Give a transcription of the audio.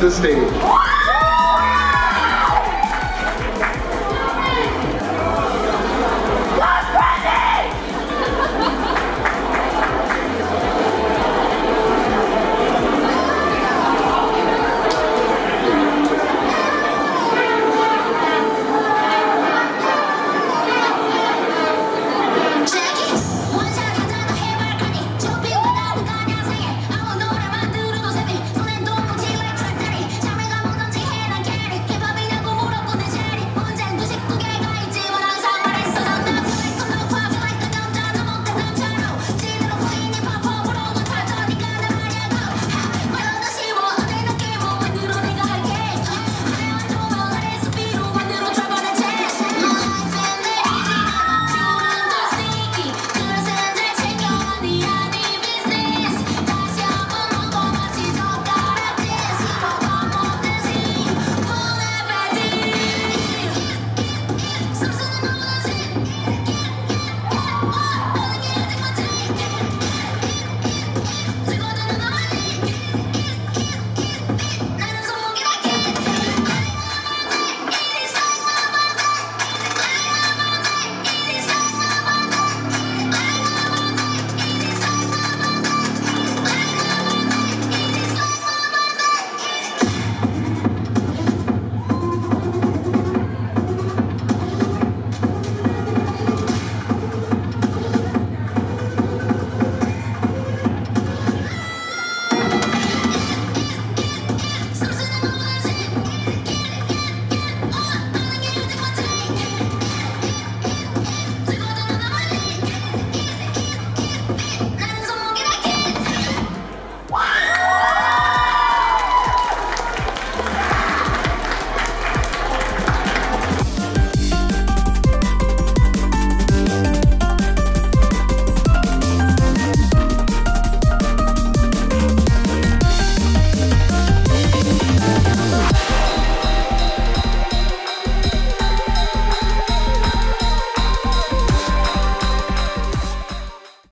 the stage.